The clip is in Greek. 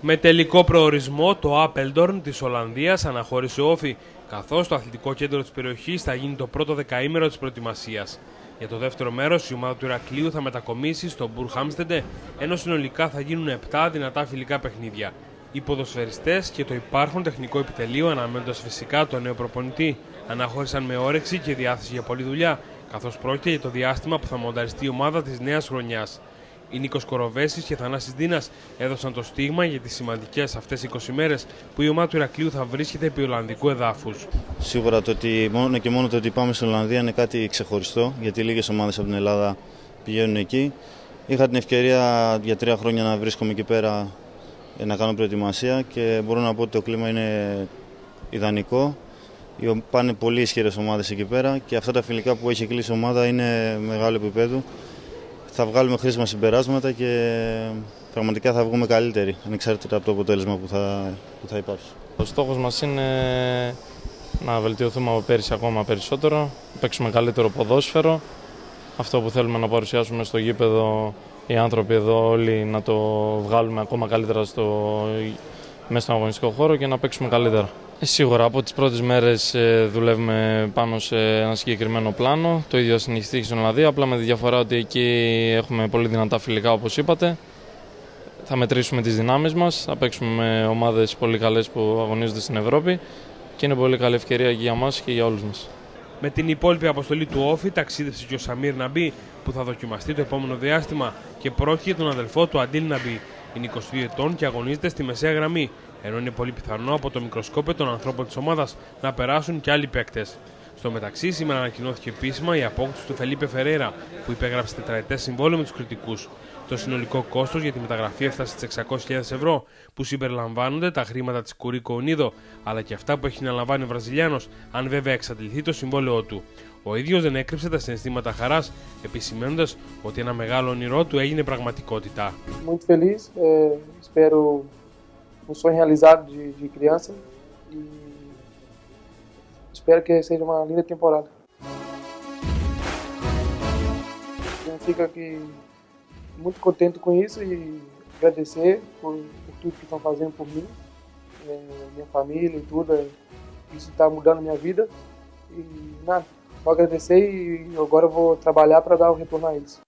Με τελικό προορισμό το Apeldoorn της Ολλανδίας αναχώρησε όφη, καθώς το αθλητικό κέντρο της περιοχής θα γίνει το πρώτο δεκαήμερο της προετοιμασίας. Για το δεύτερο μέρος η ομάδα του Ηρακλείου θα μετακομίσει στο Μπουρ Χάμστεντε, ενώ συνολικά θα γίνουν 7 δυνατά φιλικά παιχνίδια. Οι ποδοσφαιριστές και το υπάρχον τεχνικό επιτελείο αναμένοντας φυσικά τον νέο προπονητή αναχώρησαν με όρεξη και διάθεση για πολλή δουλειά, καθώς πρόκειται για το διάστημα που θα μονταριστεί η ομάδα της νέας χρονιάς. Οι Νίκος Κοροβέσης και Θανάσης Δίνας έδωσαν το στίγμα για τις σημαντικές αυτές 20 μέρες που η ομάδα του Ηρακλείου θα βρίσκεται επί Ολλανδικού εδάφους. Σίγουρα το ότι μόνο και μόνο το ότι πάμε στην Ολλανδία είναι κάτι ξεχωριστό, γιατί λίγες ομάδες από την Ελλάδα πηγαίνουν εκεί. Είχα την ευκαιρία για τρία χρόνια να βρίσκομαι εκεί πέρα να κάνω προετοιμασία και μπορώ να πω ότι το κλίμα είναι ιδανικό. Πάνε πολύ ισχυρές ομάδες εκεί πέρα και αυτά τα φιλικά που έχει κλείσει η ομάδα είναι μεγάλο επίπεδο θα βγάλουμε χρήσιμα συμπεράσματα και πραγματικά θα βγούμε καλύτεροι, ανεξάρτητα από το αποτέλεσμα που θα, που θα υπάρξει. Ο στόχος μας είναι να βελτιωθούμε από πέρυσι ακόμα περισσότερο, να παίξουμε καλύτερο ποδόσφαιρο. Αυτό που θέλουμε να παρουσιάσουμε στο γήπεδο οι άνθρωποι εδώ όλοι να το βγάλουμε ακόμα καλύτερα στο, μέσα στον αγωνιστικό χώρο και να παίξουμε καλύτερα. Ε, σίγουρα από τις πρώτες μέρες ε, δουλεύουμε πάνω σε ένα συγκεκριμένο πλάνο. Το ίδιο συνεχιστεί και στην Ολλανδία, απλά με τη διαφορά ότι εκεί έχουμε πολύ δυνατά φιλικά όπως είπατε. Θα μετρήσουμε τις δυνάμεις μας, θα παίξουμε με ομάδες πολύ καλές που αγωνίζονται στην Ευρώπη και είναι πολύ καλή ευκαιρία και για μας και για όλους μας. Με την υπόλοιπη αποστολή του Όφη ταξίδευσε και ο Σαμίρ Ναμπή που θα δοκιμαστεί το επόμενο διάστημα και πρόκειται τον αδελφό του Αντίλ Ναμπή. Είναι 22 ετών και αγωνίζεται στη μεσαία γραμμή, ενώ είναι πολύ πιθανό από το μικροσκόπιο των ανθρώπων της ομάδας να περάσουν και άλλοι παίκτες. Στο μεταξύ, σήμερα ανακοινώθηκε επίσημα η απόκτηση του Φελίπε Φεραίρα, που υπέγραψε τετραετές συμβόλαιο με τους κριτικούς. Το συνολικό κόστος για τη μεταγραφή έφτασε στις 600.000 ευρώ, που συμπεριλαμβάνονται τα χρήματα της Κουρίκο Ονίδο, αλλά και αυτά που έχει να λαμβάνει ο Βραζιλιάνος, αν βέβαια εξαντληθεί το συμβόλαιό του. Ο ίδιο δεν έκρυψε τα συναισθήματα χαρά, επισημένοντα ότι ένα μεγάλο όνειρό του έγινε πραγματικότητα. Muito feliz, é, espero um sonho realizado de, de criança e espero que seja uma linda temporada. Significa que muito contente com isso e agradecer por, por tudo que estão fazendo por mim, é, minha família e tudo. É, isso está mudando minha vida e nada. Vou agradecer e agora eu vou trabalhar para dar o retorno a eles.